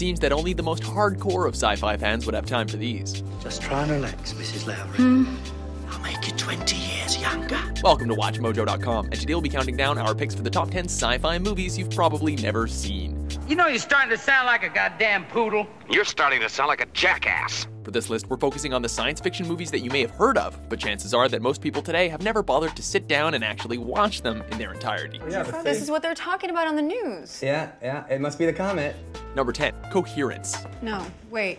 seems that only the most hardcore of sci fi fans would have time for these. Just try and relax, Mrs. Lowry. Hmm. I'll make you 20 years younger. Welcome to WatchMojo.com, and today we'll be counting down our picks for the top 10 sci fi movies you've probably never seen. You know you're starting to sound like a goddamn poodle. You're starting to sound like a jackass. For this list, we're focusing on the science fiction movies that you may have heard of, but chances are that most people today have never bothered to sit down and actually watch them in their entirety. Yeah, This is what they're talking about on the news. Yeah, yeah, it must be the comet. Number 10, Coherence. No, wait.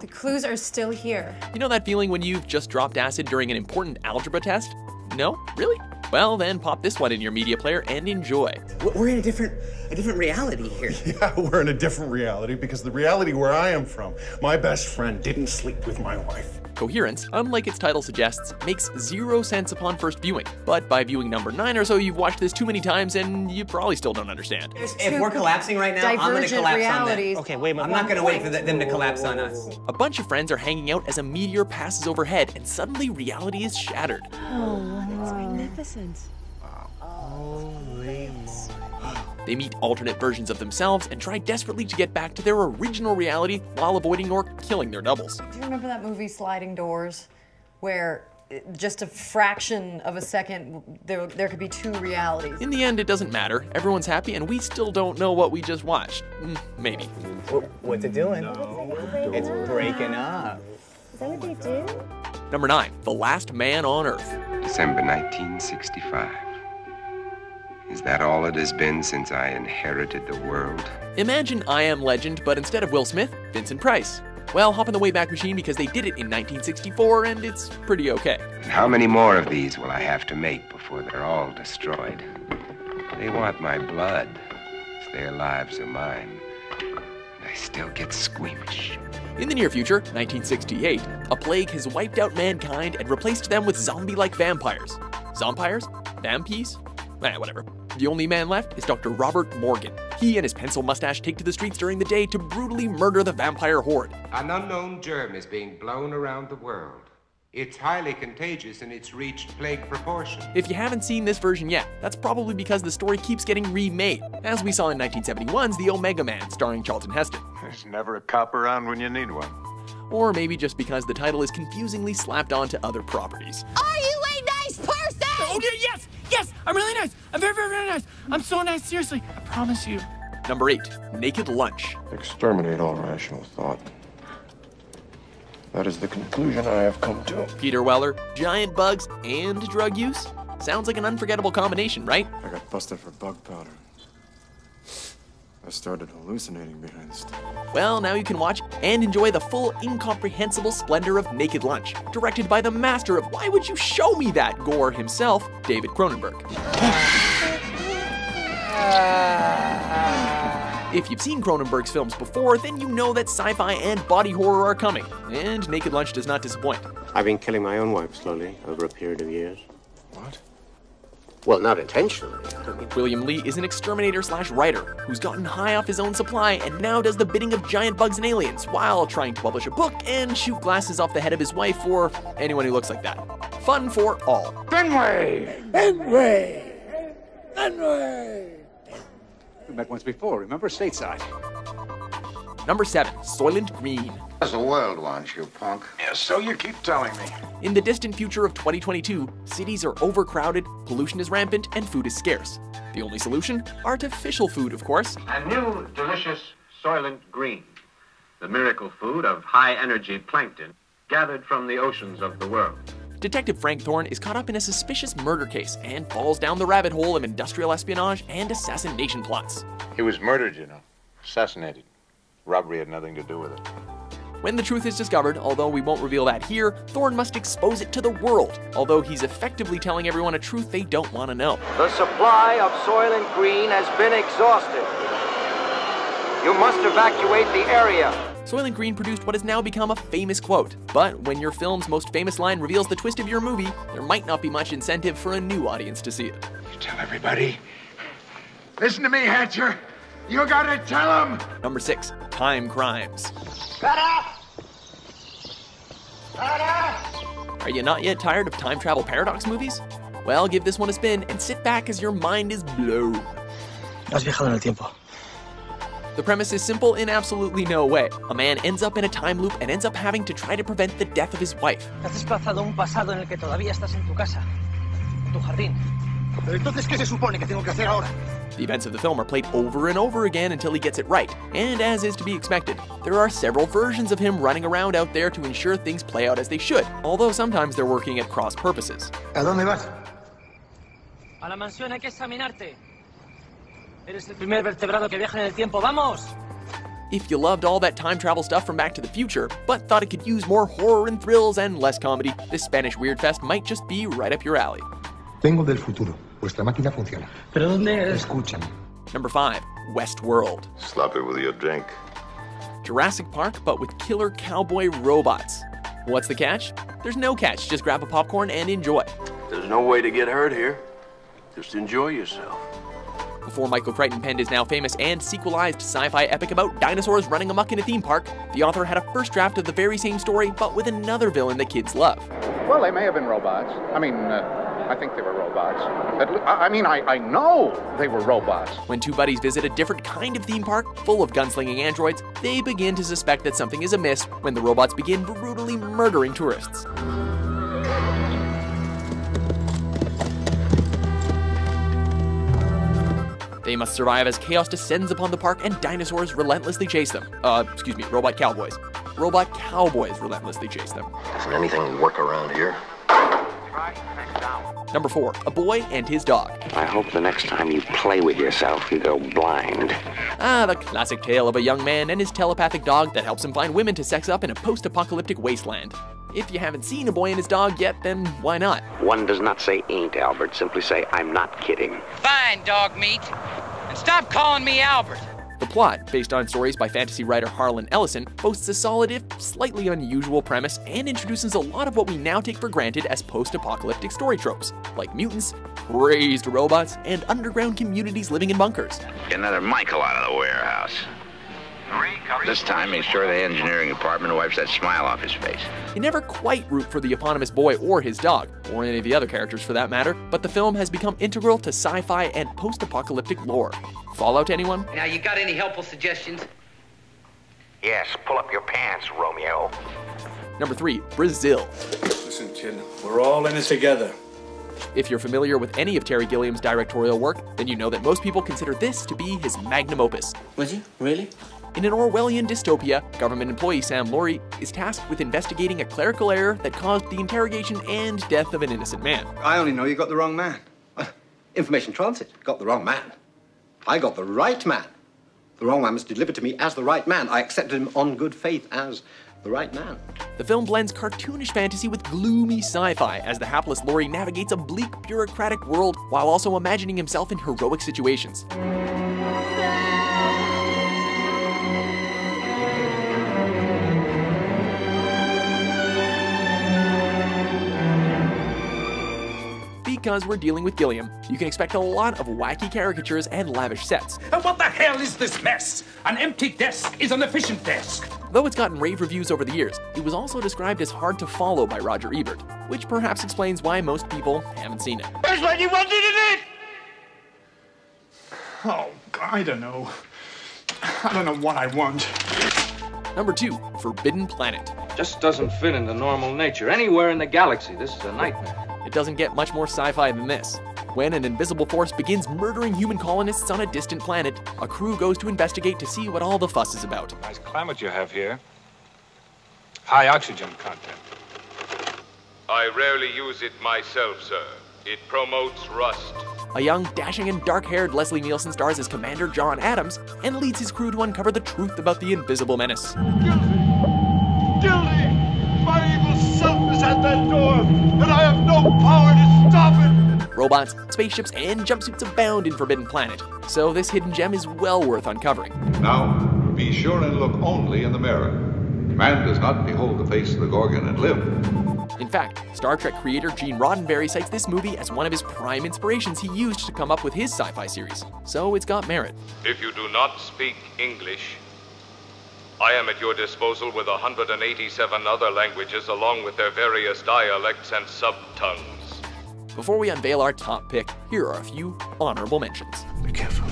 The clues are still here. You know that feeling when you've just dropped acid during an important algebra test? No? Really? Well, then pop this one in your media player and enjoy. We're in a different, a different reality here. Yeah, we're in a different reality because the reality where I am from, my best friend didn't sleep with my wife. Coherence, unlike its title suggests, makes zero sense upon first viewing. But by viewing number 9 or so, you've watched this too many times and you probably still don't understand. If we're collapsing right now, I'm gonna collapse realities. on Okay, wait a them. minute. I'm not gonna wait for them to collapse on us. A bunch of friends are hanging out as a meteor passes overhead and suddenly reality is shattered. Oh, it's magnificent. Oh. They meet alternate versions of themselves and try desperately to get back to their original reality while avoiding or killing their doubles. Do you remember that movie Sliding Doors, where just a fraction of a second there, there could be two realities? In the end, it doesn't matter. Everyone's happy, and we still don't know what we just watched. Mm, maybe. What's it doing? It's breaking up. Is that what they do? Number 9, The Last Man on Earth. December 1965. Is that all it has been since I inherited the world? Imagine I Am Legend, but instead of Will Smith, Vincent Price. Well, hop in the Wayback Machine because they did it in 1964, and it's pretty okay. How many more of these will I have to make before they're all destroyed? They want my blood. Their lives are mine. And I still get squeamish. In the near future, 1968, a plague has wiped out mankind and replaced them with zombie like vampires. Zompires? Vampies? Eh, whatever. The only man left is Dr. Robert Morgan. He and his pencil mustache take to the streets during the day to brutally murder the vampire horde. An unknown germ is being blown around the world. It's highly contagious and it's reached plague proportion. If you haven't seen this version yet, that's probably because the story keeps getting remade, as we saw in 1971's The Omega Man, starring Charlton Heston. There's never a cop around when you need one. Or maybe just because the title is confusingly slapped onto other properties. Are you a nice person? Oh, yeah, yes, yes, I'm really nice. I'm very, very, very nice. I'm so nice, seriously. I promise you. Number 8, Naked Lunch. Exterminate all rational thought. That is the conclusion I have come to. Peter Weller, giant bugs, and drug use? Sounds like an unforgettable combination, right? I got busted for bug powder. I started hallucinating behind stuff. Well, now you can watch and enjoy the full incomprehensible splendor of Naked Lunch, directed by the master of Why Would You Show Me That gore himself, David Cronenberg. If you've seen Cronenberg's films before, then you know that sci fi and body horror are coming, and Naked Lunch does not disappoint. I've been killing my own wife slowly over a period of years. What? Well, not intentionally. William Lee is an exterminator slash writer who's gotten high off his own supply and now does the bidding of giant bugs and aliens while trying to publish a book and shoot glasses off the head of his wife for anyone who looks like that. Fun for all. Fenway! Fenway! Fenway! We met once before, remember? Stateside. Number 7, Soylent Green. As the world wants you, punk. Yeah, so you keep telling me. In the distant future of 2022, cities are overcrowded, pollution is rampant, and food is scarce. The only solution? Artificial food, of course. A new, delicious Soylent Green. The miracle food of high energy plankton gathered from the oceans of the world. Detective Frank Thorn is caught up in a suspicious murder case and falls down the rabbit hole of industrial espionage and assassination plots. He was murdered, you know. Assassinated. Robbery had nothing to do with it. When the truth is discovered, although we won't reveal that here, Thorn must expose it to the world, although he's effectively telling everyone a truth they don't want to know. The supply of Soylent Green has been exhausted. You must evacuate the area. Soylent Green produced what has now become a famous quote. But when your film's most famous line reveals the twist of your movie, there might not be much incentive for a new audience to see it. You tell everybody. Listen to me, Hatcher. You gotta tell them. Number 6, Timecrimes. Are you not yet tired of time travel paradox movies? Well, give this one a spin and sit back as your mind is blown. Has viajado en el tiempo. The premise is simple in absolutely no way. A man ends up in a time loop and ends up having to try to prevent the death of his wife. Has desplazado un pasado en el que todavía estás en tu casa, en tu jardín. Pero entonces, ¿qué se supone que tengo que hacer ahora? The events of the film are played over and over again until he gets it right, and as is to be expected, there are several versions of him running around out there to ensure things play out as they should, although sometimes they're working at cross purposes. ¿A dónde vas? A la mansión hay que examinarte. Eres el primer vertebrado que viaja en el tiempo. ¡Vamos! If you loved all that time travel stuff from Back to the Future, but thought it could use more horror and thrills and less comedy, this Spanish Weird Fest might just be right up your alley. Vengo del futuro. Vuestra máquina funciona. ¿Pero dónde Escúchame. Number 5. Westworld. Slap it with your drink. Jurassic Park, but with killer cowboy robots. What's the catch? There's no catch, just grab a popcorn and enjoy. There's no way to get hurt here. Just enjoy yourself. Before Michael Crichton penned his now famous and sequelized sci fi epic about dinosaurs running amok in a theme park, the author had a first draft of the very same story, but with another villain that kids love. Well, they may have been robots. I mean, uh, I think they were robots. At le- I I mean, I, I know they were robots. When two buddies visit a different kind of theme park full of gunslinging androids, they begin to suspect that something is amiss when the robots begin brutally murdering tourists. They must survive as chaos descends upon the park and dinosaurs relentlessly chase them. Uh, excuse me, robot cowboys. Robot cowboys relentlessly chase them. Doesn't anything work around here? Number 4. A boy and his dog. I hope the next time you play with yourself, you go blind. Ah, the classic tale of a young man and his telepathic dog that helps him find women to sex up in a post apocalyptic wasteland. If you haven't seen A Boy and His Dog yet, then why not? One does not say ain't, Albert. Simply say, I'm not kidding. Fine, dog meat. And stop calling me Albert. The plot, based on stories by fantasy writer Harlan Ellison, boasts a solid, if slightly unusual, premise and introduces a lot of what we now take for granted as post apocalyptic story tropes, like mutants, raised robots, and underground communities living in bunkers. Get another Michael out of the warehouse. This time, make sure the engineering department wipes that smile off his face. You never quite root for the eponymous boy or his dog, or any of the other characters for that matter, but the film has become integral to sci fi and post apocalyptic lore. Fallout, anyone? Now, you got any helpful suggestions? Yes, pull up your pants, Romeo. Number 3. Brazil. Listen, kid, we're all in it together. If you're familiar with any of Terry Gilliam's directorial work, then you know that most people consider this to be his magnum opus. Was he? Really? In an Orwellian dystopia, government employee Sam Lowry is tasked with investigating a clerical error that caused the interrogation and death of an innocent man. I only know you got the wrong man. Information transit got the wrong man. I got the right man. The wrong man was delivered to me as the right man. I accepted him on good faith as the right man. The film blends cartoonish fantasy with gloomy sci fi as the hapless Laurie navigates a bleak, bureaucratic world while also imagining himself in heroic situations. Because we're dealing with Gilliam, you can expect a lot of wacky caricatures and lavish sets. And what the hell is this mess? An empty desk is an efficient desk. Though it's gotten rave reviews over the years, it was also described as hard to follow by Roger Ebert, which perhaps explains why most people haven't seen it. That's what you wanted in it! Oh, I don't know. I don't know what I want. Number 2, Forbidden Planet. Just doesn't fit into normal nature. Anywhere in the galaxy, this is a nightmare. It doesn't get much more sci fi than this. When an invisible force begins murdering human colonists on a distant planet, a crew goes to investigate to see what all the fuss is about. Nice climate you have here. High oxygen content. I rarely use it myself, sir. It promotes rust. A young, dashing, and dark haired Leslie Nielsen stars as Commander John Adams and leads his crew to uncover the truth about the invisible menace. Guilty! My evil self is at that door, and I have no power to stop it! Robots, spaceships, and jumpsuits abound in Forbidden Planet, so this hidden gem is well worth uncovering. Now, be sure and look only in the mirror. Man does not behold the face of the Gorgon and live. In fact, Star Trek creator Gene Roddenberry cites this movie as one of his prime inspirations he used to come up with his sci fi series, so it's got merit. If you do not speak English, I am at your disposal with 187 other languages along with their various dialects and subtongues. Before we unveil our top pick, here are a few honorable mentions. Be careful.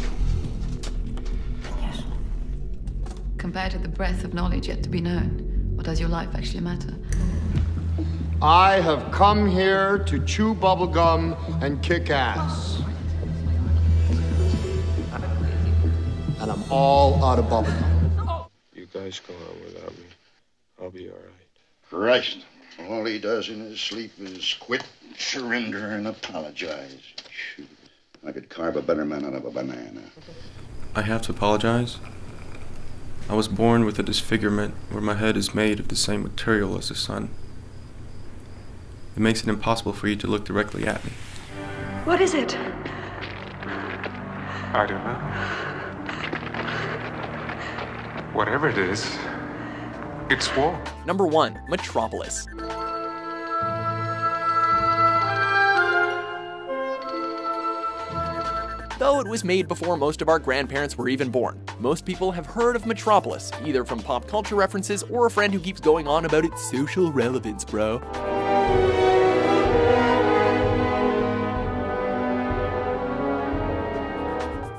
compared to the breadth of knowledge yet to be known? what does your life actually matter? I have come here to chew bubblegum and kick ass. And I'm all out of bubblegum. You guys go on without me. I'll be all right. Christ. All he does in his sleep is quit, surrender, and apologize. Shoot. I could carve a better man out of a banana. I have to apologize. I was born with a disfigurement where my head is made of the same material as the sun. It makes it impossible for you to look directly at me. What is it? I don't know. Whatever it is, it's war. Number 1. Metropolis. Though it was made before most of our grandparents were even born, most people have heard of Metropolis, either from pop culture references or a friend who keeps going on about its social relevance, bro.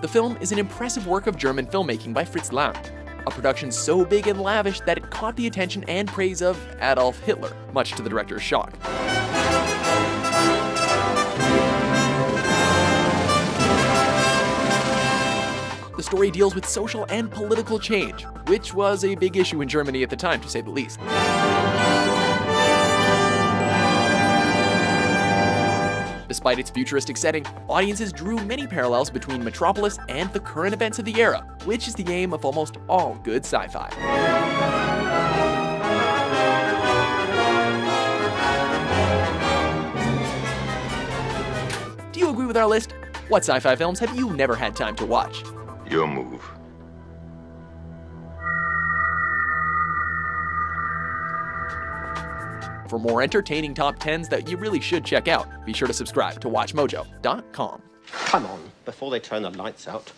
The film is an impressive work of German filmmaking by Fritz Lang, a production so big and lavish that it caught the attention and praise of Adolf Hitler, much to the director's shock. The story deals with social and political change, which was a big issue in Germany at the time, to say the least. Despite its futuristic setting, audiences drew many parallels between Metropolis and the current events of the era, which is the aim of almost all good sci fi. Do you agree with our list? What sci fi films have you never had time to watch? Your move. For more entertaining top 10s that you really should check out, be sure to subscribe to WatchMojo.com. Come on, before they turn the lights out.